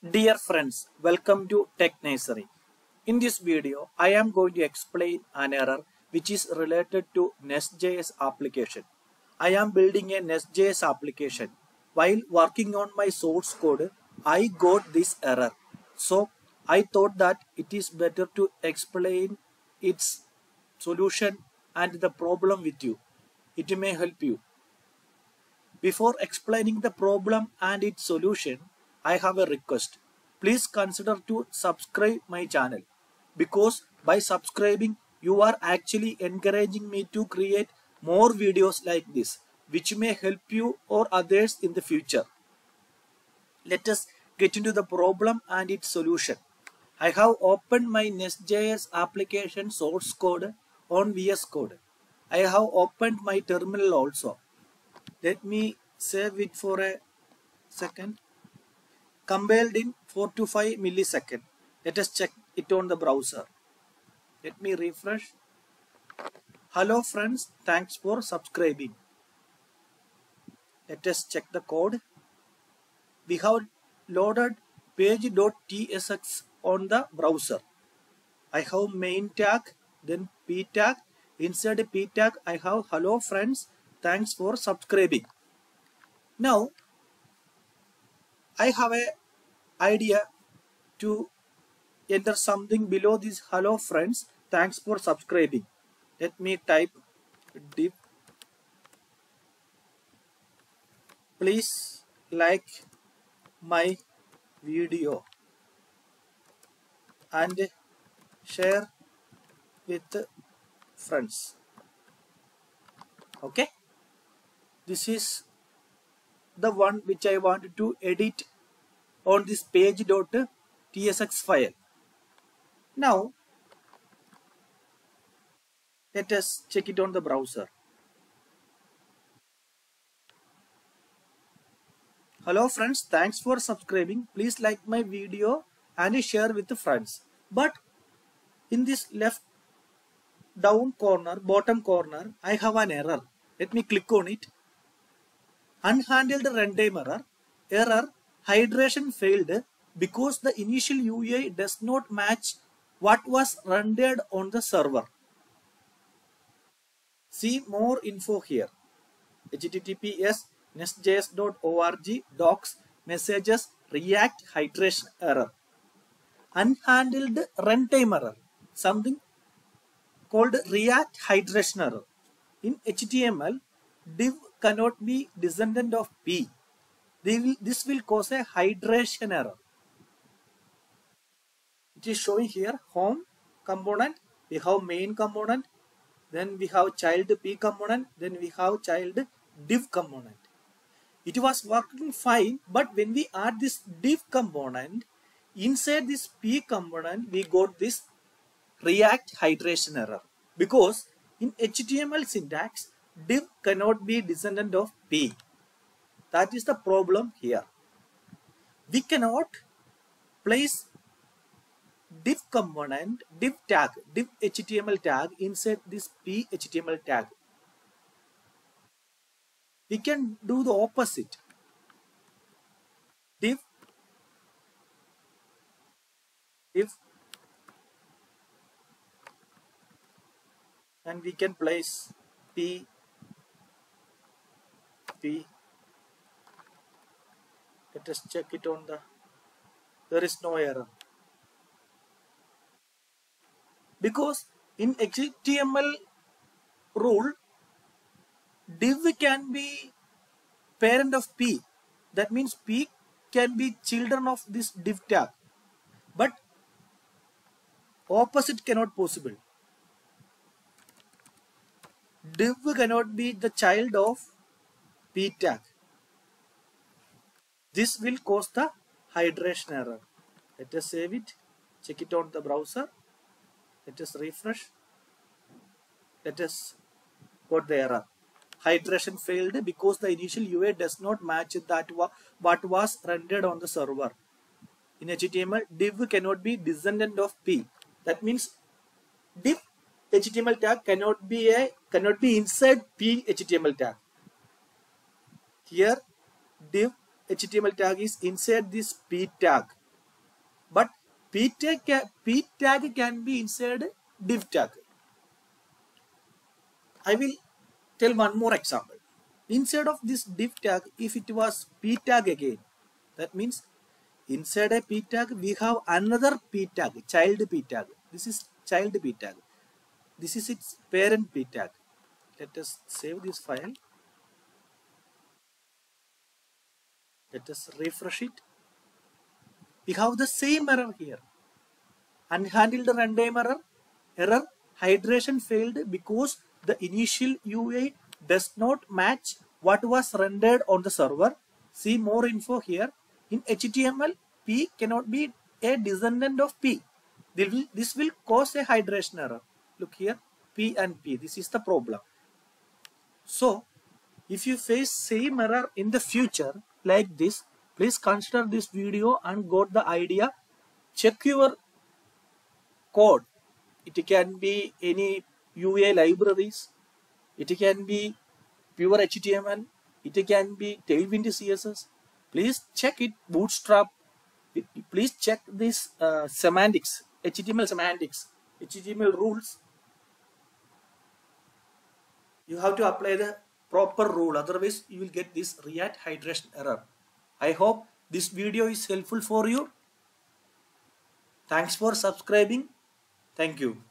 Dear friends, welcome to Tech Nursery. In this video, I am going to explain an error which is related to Next.js application. I am building a Next.js application. While working on my source code, I got this error. So, I thought that it is better to explain its solution and the problem with you. It may help you. Before explaining the problem and its solution, I have a request. Please consider to subscribe my channel because by subscribing you are actually encouraging me to create more videos like this which may help you or others in the future. Let us get into the problem and its solution. I have opened my Next.js application source code on VS Code. I have opened my terminal also. Let me save it for a second. Compiled in 4 to 5 millisecond. Let us check it on the browser. Let me refresh. Hello friends, thanks for subscribing. Let us check the code. We have loaded page.tsx on the browser. I have main tag, then p tag. Inside p tag, I have hello friends, thanks for subscribing. Now, I have a idea to enter something below this hello friends, thanks for subscribing. Let me type div. Please like my video and share with friends okay this is the one which I want to edit on this page.tsx file. Now let us check it on the browser. Hello friends. Thanks for subscribing. Please like my video and share with friends. But in this left down corner bottom corner I have an error. Let me click on it unhandled runtime error error hydration failed because the initial UI does not match what was rendered on the server. See more info here. Https nextjs.org docs messages react hydration error. Unhandled runtime error something called react hydration error. In html div cannot be descendant of p. This will cause a hydration error. It is showing here home component we have main component then we have child p component then we have child div component. It was working fine but when we add this div component inside this p component we got this react hydration error. Because in html syntax div cannot be descendant of p. That is the problem here. We cannot place div component div tag div html tag inside this p html tag. We can do the opposite. Div div and we can place p let us check it on the there is no error. Because in html rule div can be parent of p. That means p can be children of this div tag. But opposite cannot possible. Div cannot be the child of p tag this will cause the hydration error let us save it check it on the browser let us refresh let us got the error hydration failed because the initial UI does not match that wa what was rendered on the server. In HTML, div cannot be descendant of p. That means div HTML tag cannot be a cannot be inside p HTML tag. Here, div HTML tag is inside this p tag. but p tag, ca- p tag can be inside div tag. I will tell one more example. Inside of this div tag, if it was p tag again, that means inside a p tag we have another p tag, child p tag. This is child p tag. This is its parent p tag. Let us save this file. Let us refresh it. We have the same error here. Unhandled runtime error. Error hydration failed because the initial UI does not match what was rendered on the server. See more info here. In HTML, P cannot be a descendant of P. This will cause a hydration error. Look here, P and P. This is the problem. So, if you face same error in the future like this, please consider this video and got the idea. Check your code. It can be any UI libraries. It can be pure HTML. It can be Tailwind CSS. Please check it. Bootstrap. Please check this uh, semantics, HTML semantics, HTML rules. You have to apply the proper rule. Otherwise, you will get this React hydration error. I hope this video is helpful for you. Thanks for subscribing. Thank you.